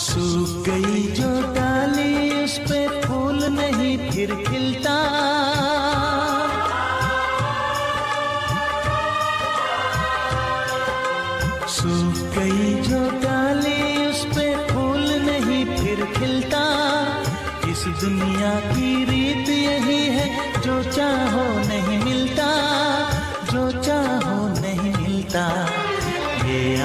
सूख गई जो डाली उस पे फूल नहीं, फिर खिलता। सूख गई जो डाली उस पे फूल नहीं, फिर खिलता। इस दुनिया की रीत यही है, जो चाहो नहीं मिलता, जो चाहो नहीं मिलता। ये